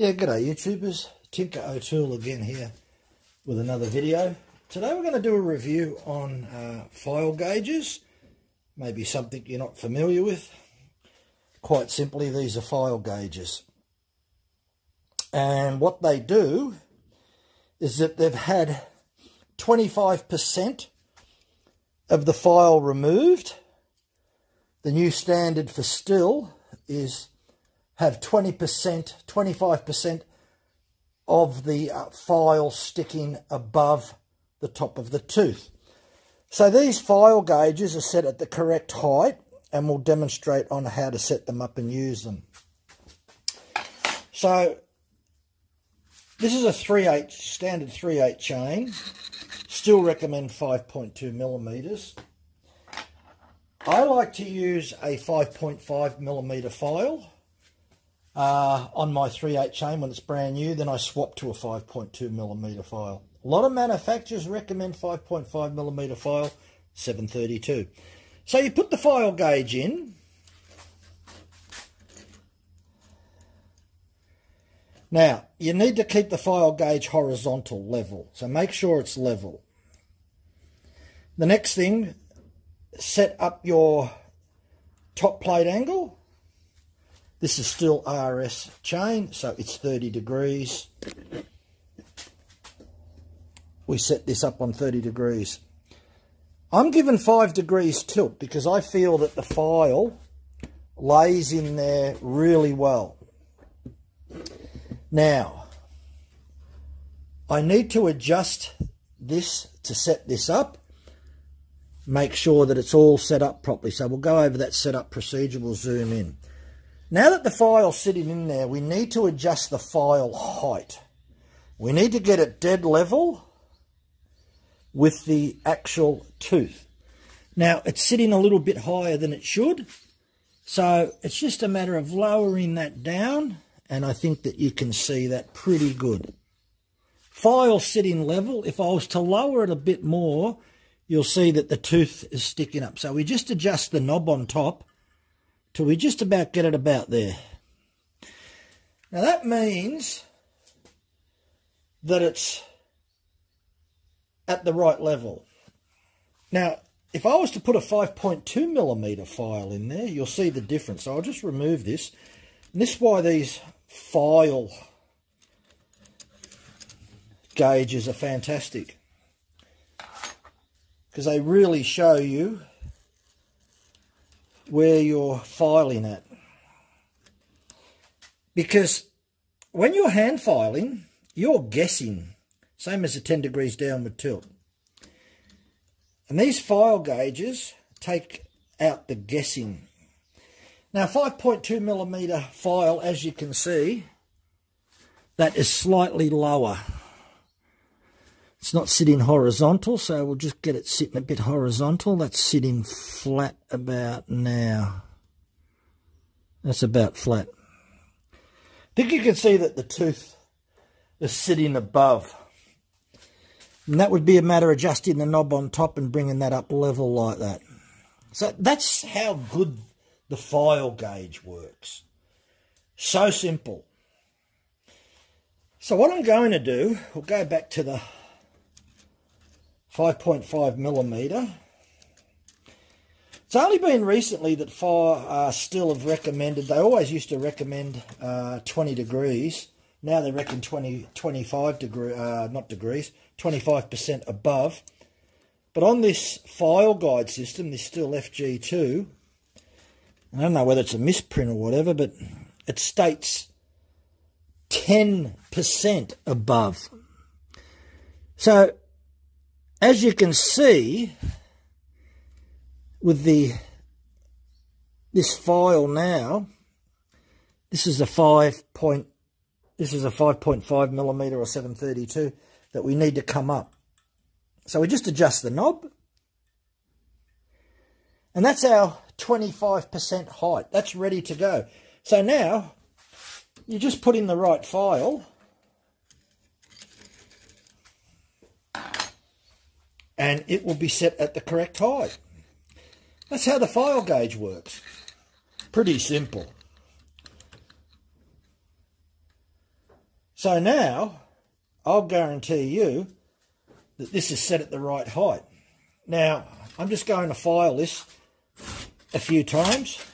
Yeah, g'day YouTubers. Tinker O'Toole again here with another video. Today we're going to do a review on uh, file gauges. Maybe something you're not familiar with. Quite simply, these are file gauges. And what they do is that they've had 25% of the file removed. The new standard for Stihl is have 20%, 25% of the uh, file sticking above the top of the tooth. So these file gauges are set at the correct height and we'll demonstrate on how to set them up and use them. So this is a 3 8 standard 3 8 chain. Stihl recommend 5.2 millimeters. I like to use a 5.5 millimeter file uh, on my 3/8 chain when it's brand new. Then I swap to a 5.2 millimeter file. A lot of manufacturers recommend 5.5 millimeter file, 732. So you put the file gauge in. Now, you need to keep the file gauge horizontal level, so make sure it's level. The next thing, set up your top plate angle this is Stihl RS chain, so it's 30 degrees. We set this up on 30 degrees. I'm given 5 degrees tilt because I feel that the file lays in there really well. Now, I need to adjust this to set this up. Make sure that it's all set up properly. So we'll go over that setup procedure. We'll zoom in. Now that the file's sitting in there, we need to adjust the file height. We need to get it dead level with the actual tooth. Now, it's sitting a little bit higher than it should, so it's just a matter of lowering that down, and I think that you can see that pretty good. File sitting level, if I was to lower it a bit more, you'll see that the tooth is sticking up. So we just adjust the knob on top till we just about get it about there. Now that means that it's at the right level. Now, if I was to put a 5.2 millimeter file in there, you'll see the difference. So I'll just remove this. And this is why these file gauges are fantastic. Because they really show you where you're filing at. Because when you're hand filing, you're guessing, same as a 10 degrees downward tilt. And these file gauges take out the guessing. Now 5.2 millimeter file, as you can see, that is slightly lower it's not sitting horizontal, so we'll just get it sitting a bit horizontal. That's sitting flat about now. That's about flat. I think you can see that the tooth is sitting above. And that would be a matter of adjusting the knob on top and bringing that up level like that. So that's how good the file gauge works. So simple. So what I'm going to do, we'll go back to the 5.5 millimeter. It's only been recently that fire uh, Stihl have recommended, they always used to recommend uh, 20 degrees. Now they reckon 20, 25 degree, uh, not degrees, 25% above. But on this file guide system, this Stihl FG2, I don't know whether it's a misprint or whatever, but it states 10% above. So as you can see, with the this file now, this is a five point, this is a 5.5 millimeter or 732 that we need to come up. So we just adjust the knob, and that's our 25% height. That's ready to go. So now, you just put in the right file, and it will be set at the correct height. That's how the file gauge works. Pretty simple. So now, I'll guarantee you that this is set at the right height. Now, I'm just going to file this a few times.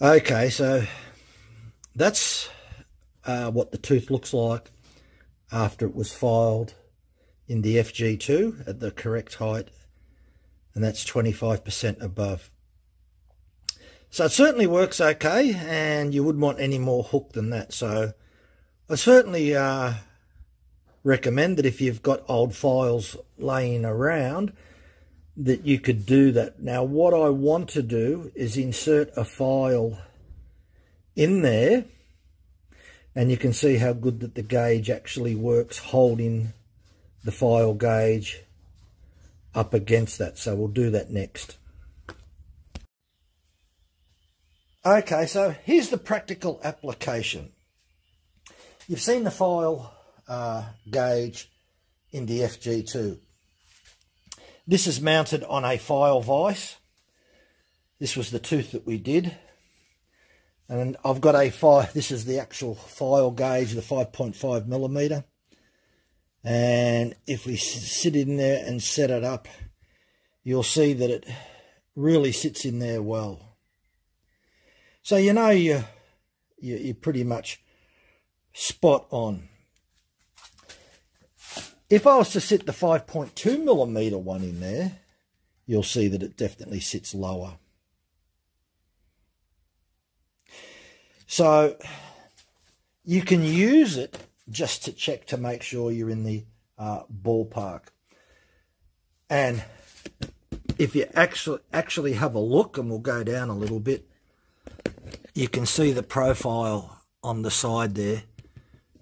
Okay, so that's uh, what the tooth looks like after it was filed in the FG2 at the correct height and that's 25% above. So it certainly works okay and you wouldn't want any more hook than that. So I certainly uh, recommend that if you've got old files laying around that you could do that. Now what I want to do is insert a file in there and you can see how good that the gauge actually works holding the file gauge up against that. So we'll do that next. Okay, so here's the practical application. You've seen the file uh, gauge in the FG2. This is mounted on a file vise. This was the tooth that we did. And I've got a file, this is the actual file gauge, the 5.5 millimeter. And if we sit in there and set it up, you'll see that it really sits in there well. So you know you you're pretty much spot on. If I was to sit the 5.2 millimeter one in there, you'll see that it definitely sits lower. So you can use it just to check to make sure you're in the uh, ballpark. And if you actually actually have a look, and we'll go down a little bit, you can see the profile on the side there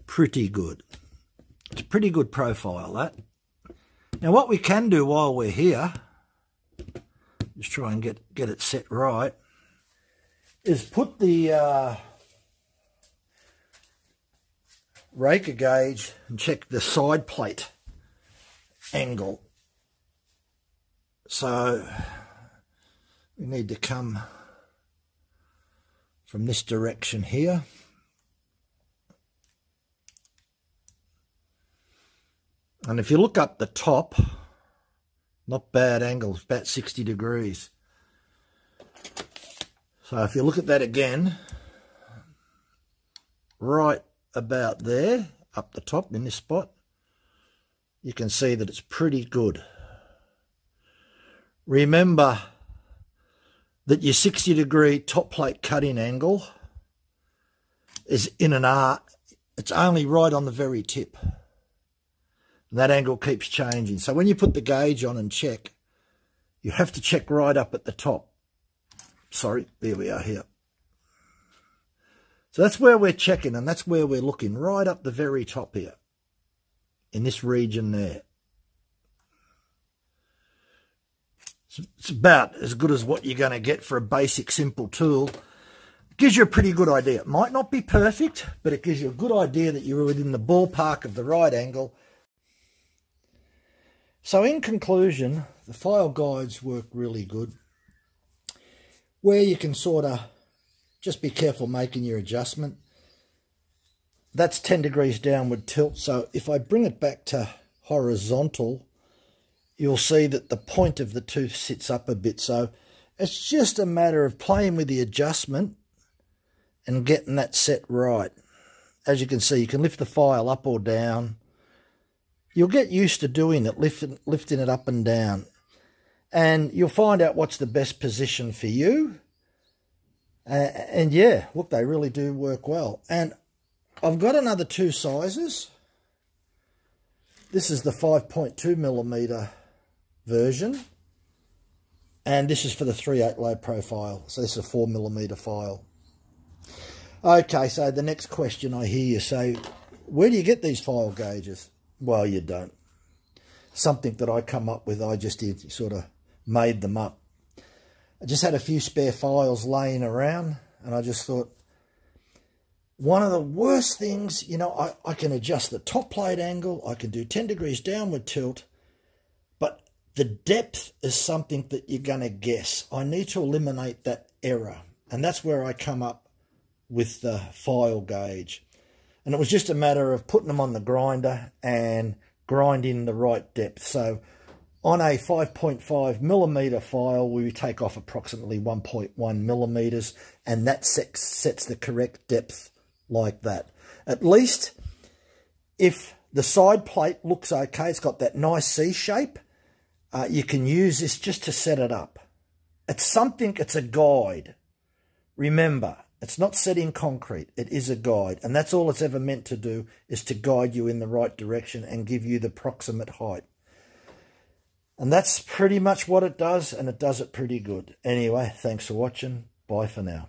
pretty good. It's a pretty good profile, that. Now, what we can do while we're here, just try and get, get it set right, is put the uh, raker gauge and check the side plate angle. So we need to come from this direction here. And if you look up the top, not bad angles, about 60 degrees. So if you look at that again, right about there, up the top in this spot, you can see that it's pretty good. Remember that your 60 degree top plate cutting angle is in an arc. It's only right on the very tip. And that angle keeps changing. So when you put the gauge on and check, you have to check right up at the top. Sorry, there we are here. So that's where we're checking and that's where we're looking, right up the very top here, in this region there. It's about as good as what you're going to get for a basic simple tool. Gives you a pretty good idea. It might not be perfect, but it gives you a good idea that you're within the ballpark of the right angle so in conclusion, the file guides work really good. Where you can sort of just be careful making your adjustment. That's 10 degrees downward tilt. So if I bring it back to horizontal, you'll see that the point of the tooth sits up a bit. So it's just a matter of playing with the adjustment and getting that set right. As you can see, you can lift the file up or down You'll get used to doing it, lifting, lifting it up and down. And you'll find out what's the best position for you. Uh, and yeah, look, they really do work well. And I've got another two sizes. This is the 5.2 millimeter version. And this is for the 3.8 low profile. So this is a 4 millimeter file. Okay, so the next question I hear you say, where do you get these file gauges? Well, you don't. Something that I come up with, I just did, sort of made them up. I just had a few spare files laying around and I just thought, one of the worst things, you know, I, I can adjust the top plate angle, I can do 10 degrees downward tilt, but the depth is something that you're going to guess. I need to eliminate that error. And that's where I come up with the file gauge. And it was just a matter of putting them on the grinder and grinding the right depth. So on a 5.5 millimeter file, we take off approximately 1.1 millimeters, and that sets the correct depth like that. At least if the side plate looks okay, it's got that nice C shape, uh, you can use this just to set it up. It's something, it's a guide. Remember, it's not set in concrete. It is a guide. And that's all it's ever meant to do is to guide you in the right direction and give you the proximate height. And that's pretty much what it does. And it does it pretty good. Anyway, thanks for watching. Bye for now.